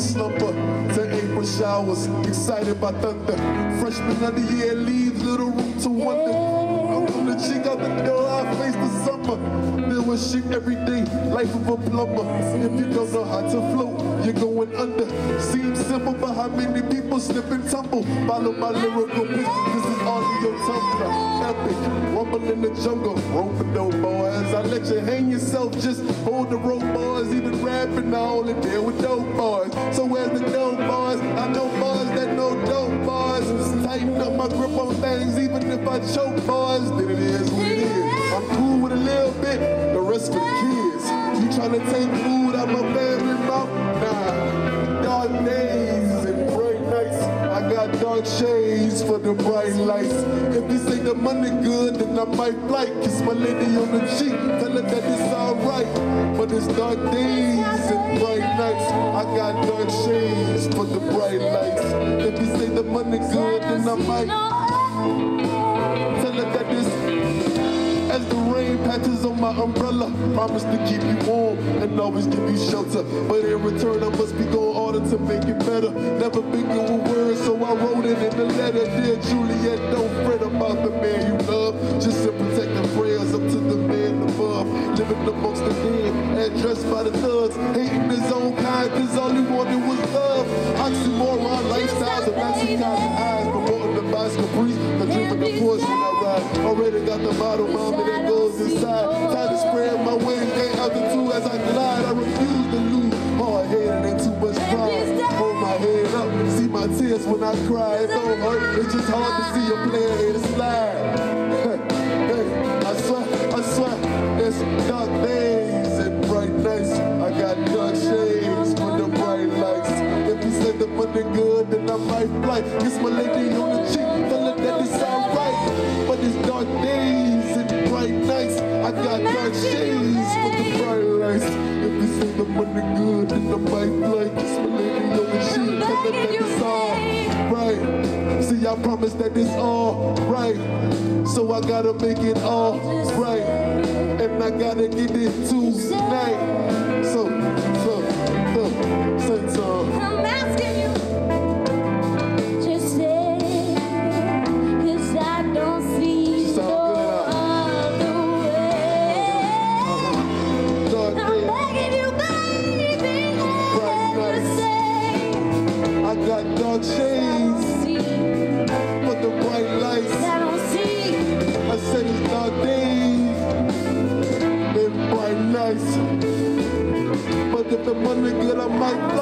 wish April showers, excited by thunder. Freshman of the year leaves little room to wonder. I'm from the cheek out the door, I face the summer. Deal with shit every day, life of a plumber. If you don't know how to float, you're going under. Seems simple, but how many people slip and tumble? Follow my lyrical pictures, this is all of your tumbler. Epic, rumble in the jungle, rope for dope boys. I let you hang yourself, just hold the rope boys. Even rapping, I only deal with dope boys. So where's the dope boys? I know boys that know dope boys. Tighten up my grip on things, even if I choke boys. Then it is what it is. I'm cool with a little bit, the rest for the kids. You trying to take food out my family mouth? Nah, dark days and bright nights. I got dark shades for the bright lights. If you say the money good, then I might flight. Kiss my lady on the cheek, tell her that it's alright. But it's dark days and bright nights. I got dark shades for the bright lights. If you say the money good, then I might tell her that it's as the rain patches on my umbrella, promise to keep you warm and always give you shelter. But in return, I must be going harder to make it better. Never good with words, so the letter. Dear Juliet, don't fret about the man you love. Just to protect the prayers up to the man above. Living amongst the dead, addressed by the thugs. Hating his own kind, cause all he wanted was love. Oxymoron lifestyles of Mexican eyes. Promoting the vice caprice, the dream of the force when I ride. Already got the model, mommy, that goes inside. Time to spread my wings, gain altitude as I glide. Tears when I cry. It don't hurt, it's just hard to see a player here to slide. Hey, I swear, I swear, it's dark days and bright nights. I got dark shades for the bright lights. If you said the money good, then I might fly. Kiss my lady on the cheek, tell her that it's alright. But it's dark days and bright nights. I got dark shades for the bright lights. If you say the money good, then I might fly. Kiss my lady on the cheek, tell her that it's. See, I promise that it's all right. So I gotta make it all right. And I gotta get it tonight.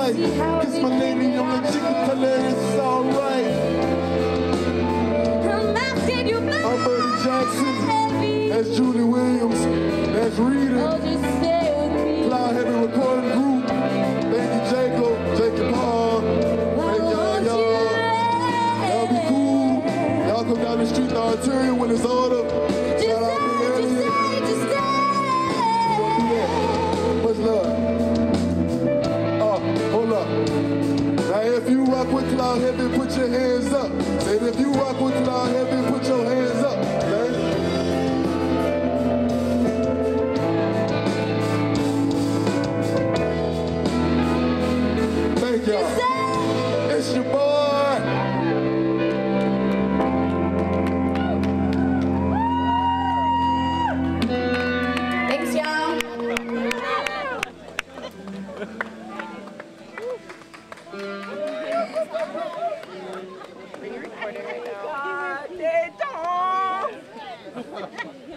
Kiss my lady tell her it's alright. If you rock with Cloud Heavy, put your hands up. And if you rock with Cloud Heavy, put your hands up. 何?